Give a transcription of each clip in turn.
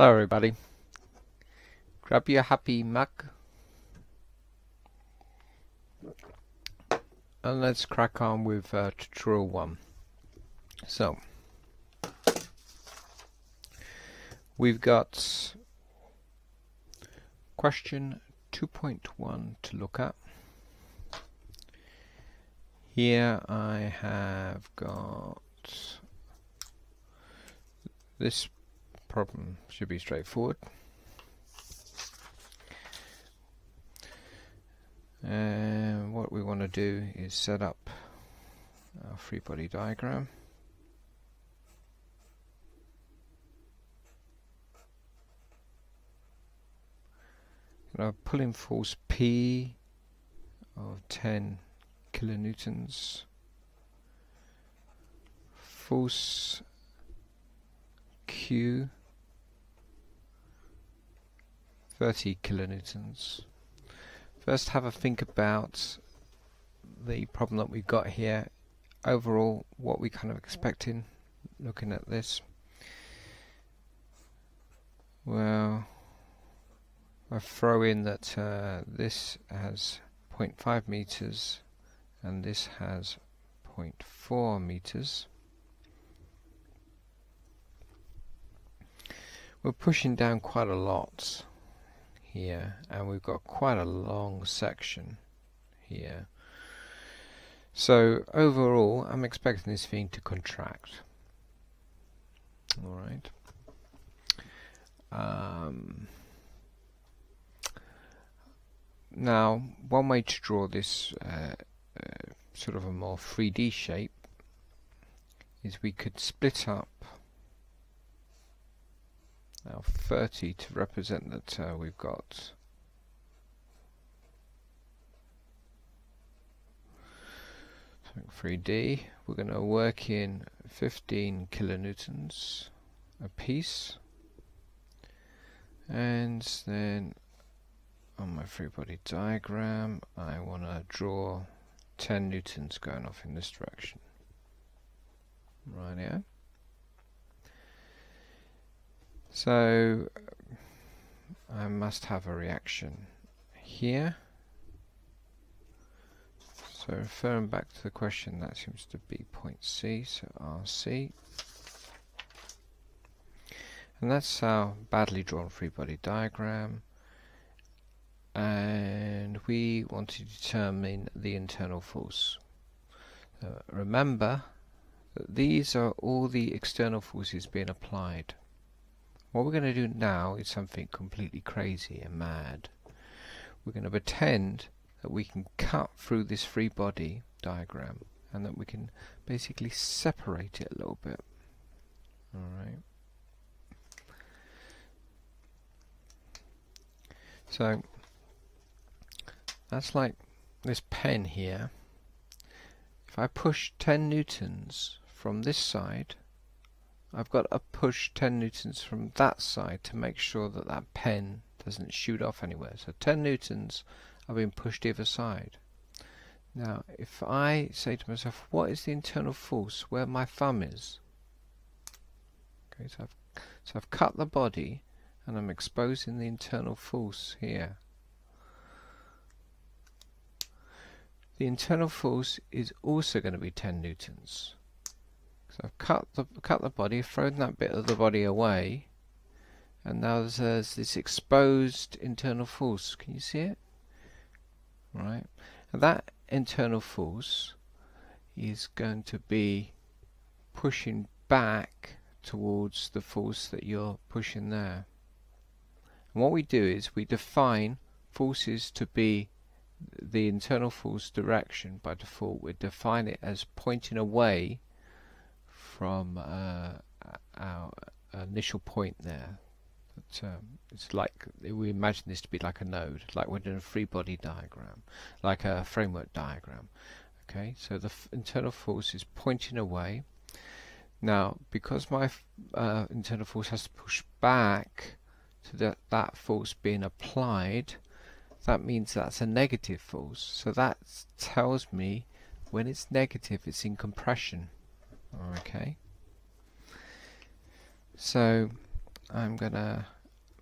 Hello everybody. Grab your happy mug. And let's crack on with uh, tutorial 1. So, we've got question 2.1 to look at. Here I have got this problem should be straightforward. And what we want to do is set up our free body diagram. Now pulling force P of 10 kilonewtons. Force Q 30 kilonewtons. First have a think about the problem that we've got here. Overall, what we kind of expecting looking at this. Well, I throw in that uh, this has 0.5 meters and this has 0.4 meters. We're pushing down quite a lot here and we've got quite a long section here. So overall I'm expecting this thing to contract. Alright. Um, now one way to draw this uh, uh, sort of a more 3D shape is we could split up now 30 to represent that uh, we've got something 3D. We're going to work in 15 kilonewtons a piece. And then on my free body diagram I want to draw 10 newtons going off in this direction. Right here. So I must have a reaction here. So referring back to the question, that seems to be point C, so RC. And that's our badly drawn free body diagram. And we want to determine the internal force. Uh, remember that these are all the external forces being applied. What we're going to do now is something completely crazy and mad. We're going to pretend that we can cut through this free body diagram and that we can basically separate it a little bit. Alright. So that's like this pen here. If I push 10 newtons from this side I've got to push 10 newtons from that side to make sure that that pen doesn't shoot off anywhere. So 10 newtons are being pushed either side. Now, if I say to myself, what is the internal force where my thumb is? Okay, so I've, so I've cut the body and I'm exposing the internal force here. The internal force is also going to be 10 newtons. So I've cut the cut the body, thrown that bit of the body away, and now there's, this exposed internal force. Can you see it? Right, and that internal force is going to be pushing back towards the force that you're pushing there. And what we do is we define forces to be the internal force direction by default. We define it as pointing away from uh, our initial point there. But, um, it's like we imagine this to be like a node, like we're doing a free body diagram, like a framework diagram. Okay, so the internal force is pointing away. Now, because my uh, internal force has to push back to that that force being applied, that means that's a negative force. So that tells me when it's negative, it's in compression. Okay. So I'm gonna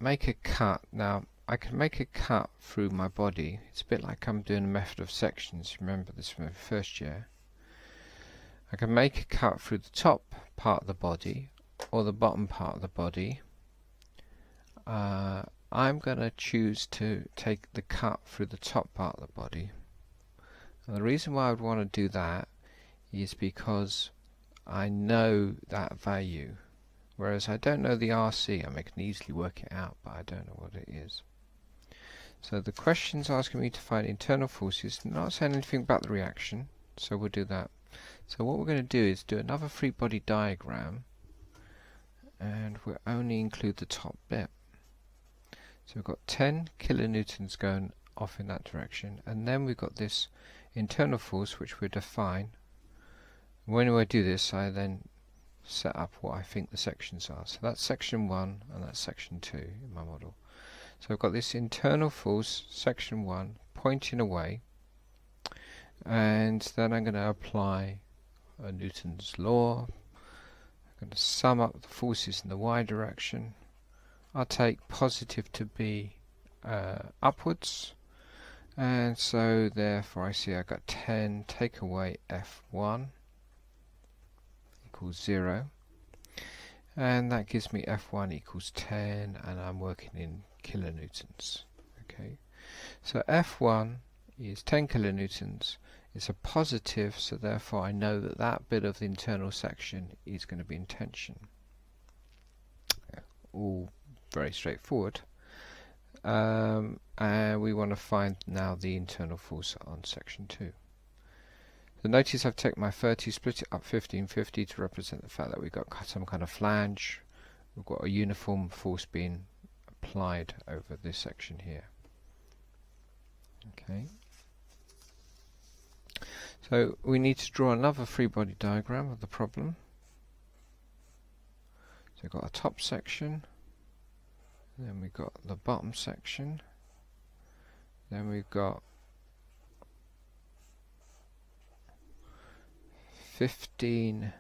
make a cut. Now I can make a cut through my body. It's a bit like I'm doing a method of sections. Remember this from first year. I can make a cut through the top part of the body or the bottom part of the body. Uh, I'm gonna choose to take the cut through the top part of the body. And the reason why I would want to do that is because I know that value Whereas I don't know the RC, I can easily work it out, but I don't know what it is. So the question's asking me to find internal forces, not saying anything about the reaction, so we'll do that. So what we're going to do is do another free body diagram, and we'll only include the top bit. So we've got 10 kilonewtons going off in that direction, and then we've got this internal force which we define. When I do this, I then set up what I think the sections are. So that's section 1 and that's section 2 in my model. So I've got this internal force, section 1, pointing away and then I'm going to apply Newton's law. I'm going to sum up the forces in the y direction. I'll take positive to be uh, upwards and so therefore I see I've got 10 take away F1 equals 0 and that gives me F1 equals 10 and I'm working in kilonewtons. Okay. So F1 is 10 kilonewtons. It's a positive so therefore I know that that bit of the internal section is going to be in tension. All very straightforward. Um, and we want to find now the internal force on section 2 so notice I've taken my 30, split it up 1550 to represent the fact that we've got some kind of flange. We've got a uniform force being applied over this section here. Okay. So we need to draw another free body diagram of the problem. So we've got a top section, then we've got the bottom section, then we've got 15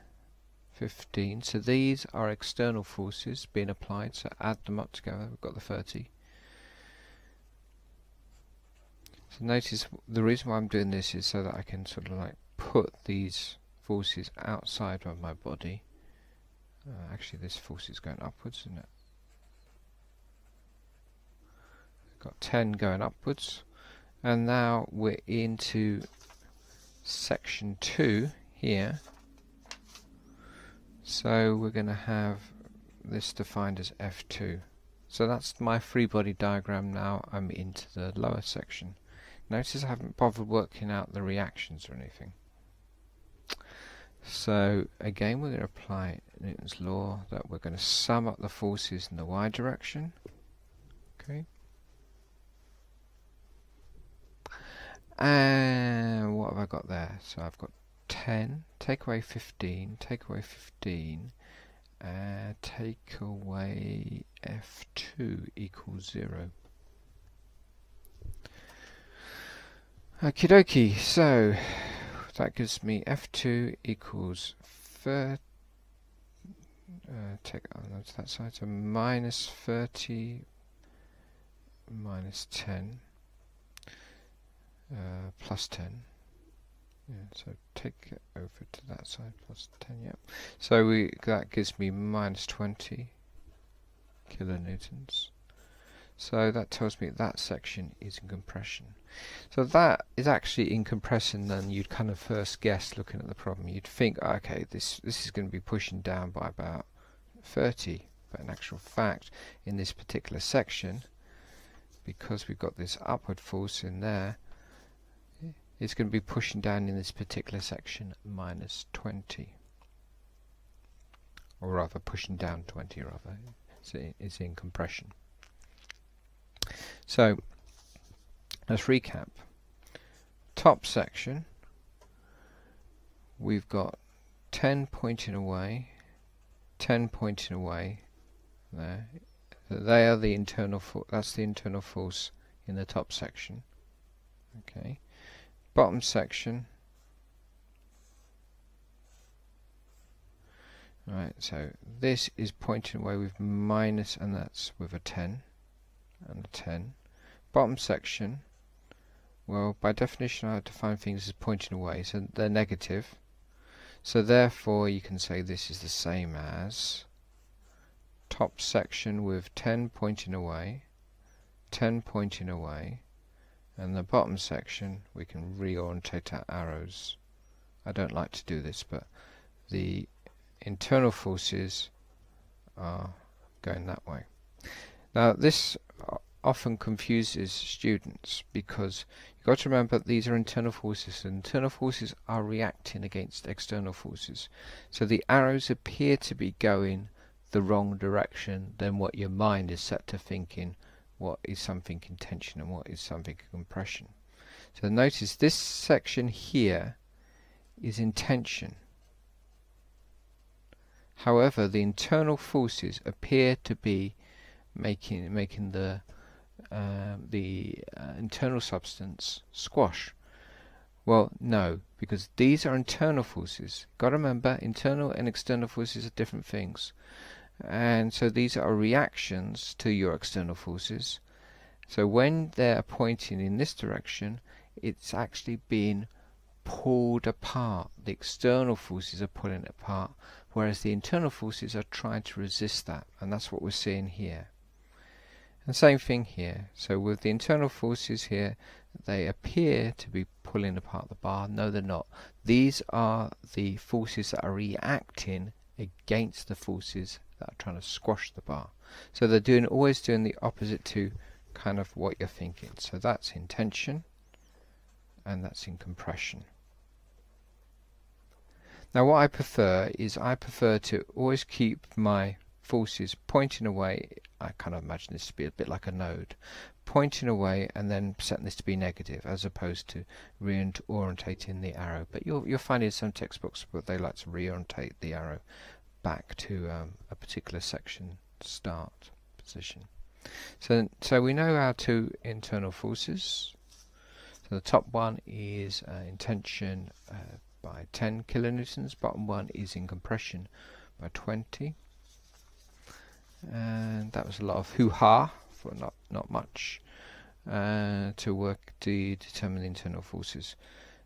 15 so these are external forces being applied. So add them up together we've got the 30 so notice the reason why I'm doing this is so that I can sort of like put these forces outside of my body. Uh, actually this force is going upwards isn't it? Got 10 going upwards. And now we're into section 2 here. So we're going to have this defined as F2. So that's my free body diagram now. I'm into the lower section. Notice I haven't bothered working out the reactions or anything. So again we're going to apply Newton's law that we're going to sum up the forces in the y direction. Okay. And what have I got there? So I've got 10, take away 15, take away 15, uh, take away f2 equals 0. Okie dokie, so that gives me f2 equals 30, uh, take on that side, so minus 30 minus 10 uh, plus 10 yeah, so take it over to that side, plus 10, yep. So we that gives me minus 20 kilonewtons. So that tells me that section is in compression. So that is actually in compression than you'd kind of first guess looking at the problem. You'd think, okay, this this is going to be pushing down by about 30, but in actual fact, in this particular section, because we've got this upward force in there, it's going to be pushing down in this particular section minus 20 or rather pushing down 20 rather so it's in compression. So let's recap. Top section we've got 10 pointing away 10 pointing away there. They are the internal that's the internal force in the top section. Okay bottom section Right, so this is pointing away with minus, and that's with a 10 and a 10. Bottom section, well, by definition I define things as pointing away, so they're negative. So therefore you can say this is the same as top section with 10 pointing away, 10 pointing away, and the bottom section we can reorientate our arrows. I don't like to do this, but the internal forces are going that way. Now this often confuses students because you've got to remember these are internal forces and internal forces are reacting against external forces. So the arrows appear to be going the wrong direction than what your mind is set to thinking what is something in tension and what is something in compression. So notice this section here is in tension However, the internal forces appear to be making making the uh, the uh, internal substance squash. Well, no, because these are internal forces. Got to remember, internal and external forces are different things, and so these are reactions to your external forces. So when they're pointing in this direction, it's actually being pulled apart. The external forces are pulling it apart, whereas the internal forces are trying to resist that, and that's what we're seeing here. And same thing here. So with the internal forces here, they appear to be pulling apart the bar. No, they're not. These are the forces that are reacting against the forces that are trying to squash the bar. So they're doing always doing the opposite to kind of what you're thinking. So that's in tension and that's in compression. Now what I prefer is I prefer to always keep my forces pointing away. I kind of imagine this to be a bit like a node. Pointing away and then setting this to be negative as opposed to reorientating the arrow. But you'll, you'll find in some textbooks but they like to reorientate the arrow back to um, a particular section start position. So, so we know our two internal forces. So the top one is uh, in tension uh, by 10 kilonewtons. Bottom one is in compression by 20. And that was a lot of hoo-ha for not, not much uh, to work to determine the internal forces.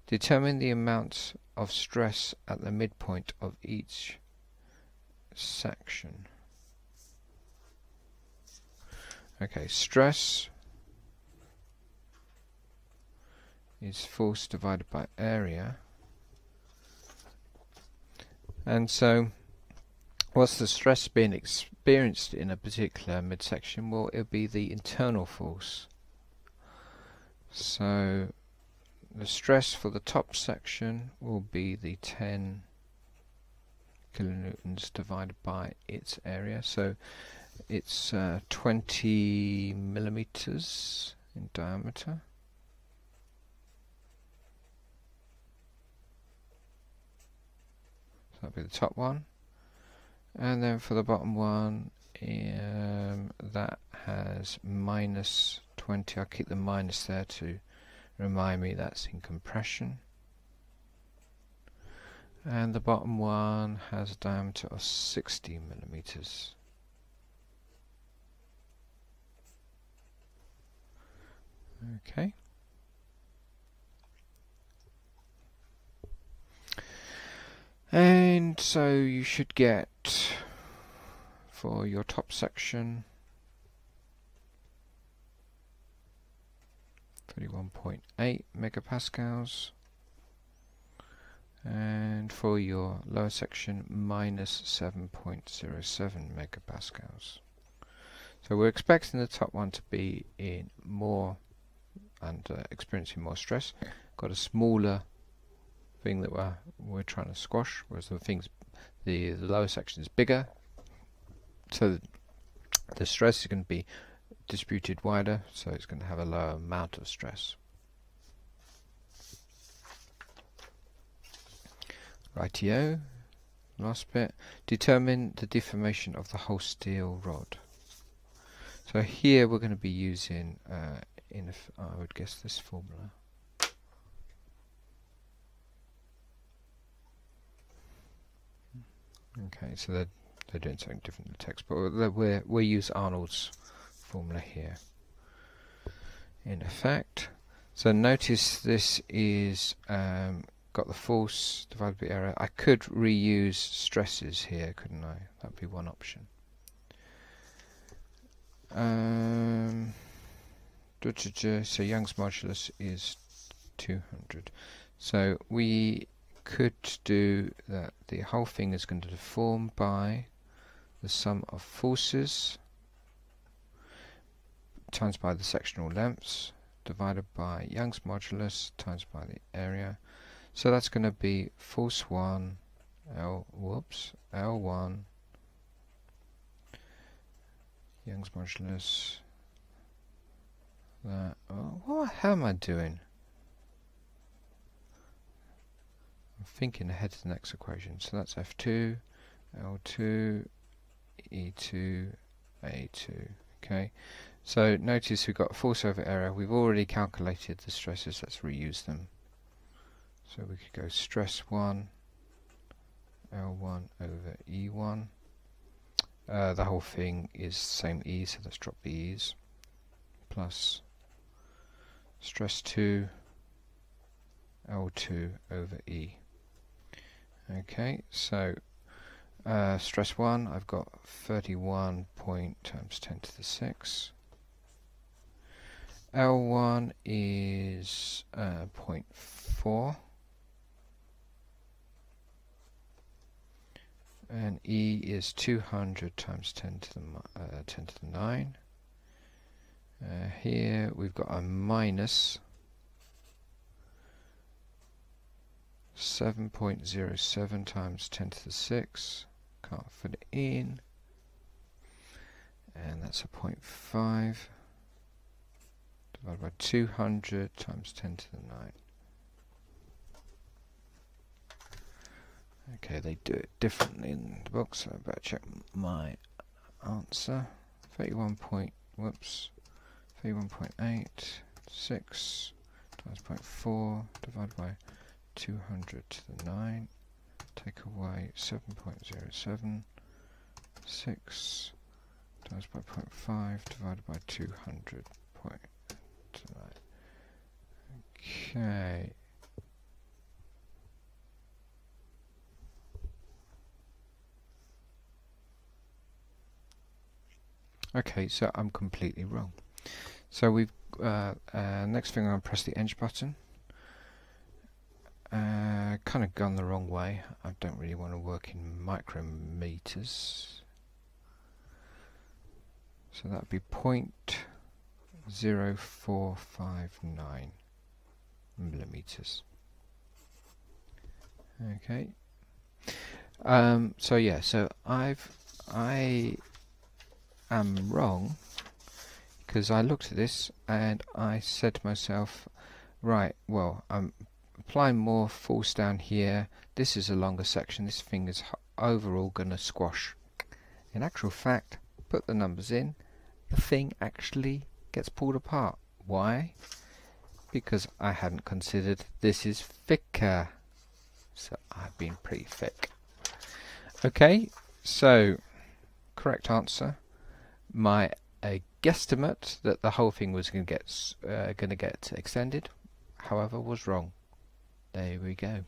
Determine the amount of stress at the midpoint of each section. Okay, stress is force divided by area. And so, what's the stress being experienced in a particular midsection? Well, it'll be the internal force. So, the stress for the top section will be the 10 kilonewtons divided by its area. So, it's uh, 20 millimeters in diameter. that'll be the top one and then for the bottom one um, that has minus 20 I'll keep the minus there to remind me that's in compression and the bottom one has a diameter of 60 millimeters. Okay. And so you should get for your top section 31.8 megapascals and for your lower section minus 7.07 megapascals. So we're expecting the top one to be in more and uh, experiencing more stress. Got a smaller thing that we're, we're trying to squash, whereas the things, the, the lower section is bigger, so the stress is going to be distributed wider, so it's going to have a lower amount of stress. Rightio, last bit, determine the deformation of the whole steel rod. So here we're going to be using, uh, in I would guess this formula. Okay, so they're, they're doing something different in the text, but we're, we use Arnold's formula here. In effect, so notice this is um, got the force divided by area. I could reuse stresses here, couldn't I? That'd be one option. Um, so Young's modulus is 200. So we could do that. The whole thing is going to deform by the sum of forces times by the sectional lengths divided by Young's modulus times by the area. So that's going to be force 1 L whoops L1 Young's modulus. That oh, what how am I doing? I'm thinking ahead to the next equation. So that's F2 L2 E2 A2 okay? So notice we've got force over area we've already calculated the stresses. Let's reuse them so we could go stress 1 L1 over E1 uh, the whole thing is same E so let's drop the E's. Plus stress 2 L2 over E. Okay so uh, stress 1 I've got 31 point times 10 to the 6 L1 is uh, 0.4 and E is 200 times 10 to the uh, 10 to the 9 uh, here we've got a minus 7.07 times 10 to the 6 can't fit it in. And that's a 0.5 divided by 200 times 10 to the 9 Okay, they do it differently in the book, so I better check my answer. 31 point, whoops, 31.8, 6 times 0.4 divided by 200 to the 9, take away 7.07, 6 times by 0.5 divided by 200 point to 9. Okay. Okay, so I'm completely wrong. So we've uh, uh, next thing I'm going to press the edge button. Uh, kind of gone the wrong way. I don't really want to work in micrometers. So that would be point zero four five nine millimeters. Okay. Um, so yeah, so I've I am wrong because I looked at this and I said to myself, right, well, I'm applying more force down here. This is a longer section. This thing is overall going to squash. In actual fact, put the numbers in, the thing actually gets pulled apart. Why? Because I hadn't considered this is thicker. So I've been pretty thick. Okay, so correct answer my guesstimate that the whole thing was going to get uh, going to get extended, however, was wrong. There we go.